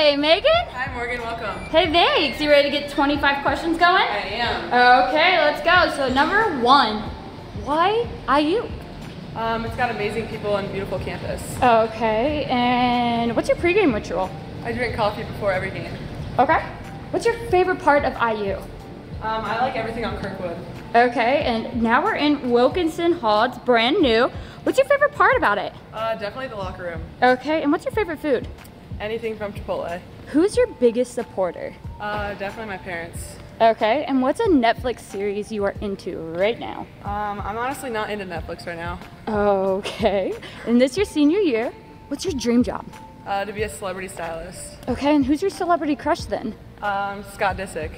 Hey, Megan. Hi, Morgan. Welcome. Hey, thanks. You ready to get 25 questions going? I am. Okay, let's go. So number one, why IU? Um, it's got amazing people and beautiful campus. Okay, and what's your pregame ritual? I drink coffee before every game. Okay. What's your favorite part of IU? Um, I like everything on Kirkwood. Okay, and now we're in Wilkinson Hall. It's brand new. What's your favorite part about it? Uh, definitely the locker room. Okay, and what's your favorite food? Anything from Chipotle. Who's your biggest supporter? Uh, definitely my parents. Okay, and what's a Netflix series you are into right now? Um, I'm honestly not into Netflix right now. Okay, and this your senior year. What's your dream job? Uh, to be a celebrity stylist. Okay, and who's your celebrity crush then? Um, Scott Disick.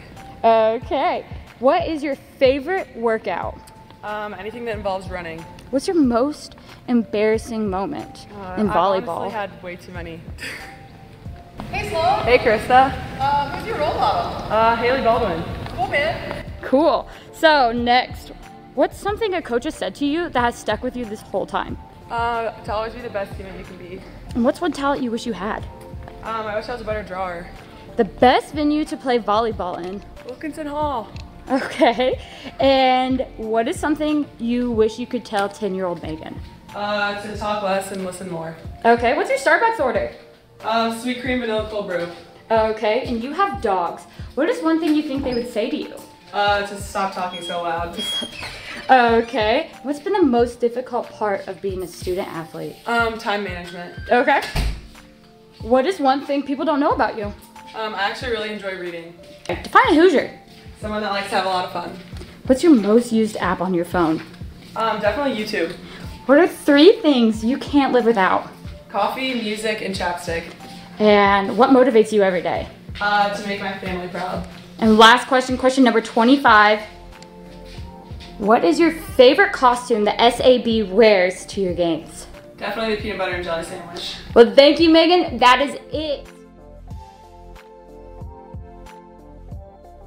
Okay, what is your favorite workout? Um, anything that involves running. What's your most embarrassing moment Uh, in volleyball? honestly had way too many. Hey, Sloan. hey, Krista. Uh, who's your role model? Uh, Hailey Baldwin. Cool, man. Cool. So next, what's something a coach has said to you that has stuck with you this whole time? Uh, to always be the best teammate you can be. And what's one talent you wish you had? Um, I wish I was a better drawer. The best venue to play volleyball in. Wilkinson Hall. Okay. And what is something you wish you could tell 10 year old Megan? Uh, to talk less and listen more. Okay. What's your Starbucks order? Um, sweet cream vanilla cold brew. Okay. And you have dogs. What is one thing you think they would say to you? Uh, to stop talking so loud. Okay. What's been the most difficult part of being a student athlete? Um, time management. Okay. What is one thing people don't know about you? Um, I actually really enjoy reading. Define a Hoosier. Someone that likes to have a lot of fun. What's your most used app on your phone? Um, definitely YouTube. What are three things you can't live without? Coffee, music, and chapstick. And what motivates you every day? Uh, to make my family proud. And last question, question number 25. What is your favorite costume the SAB wears to your games? Definitely the peanut butter and jelly sandwich. Well, thank you, Megan. That is it.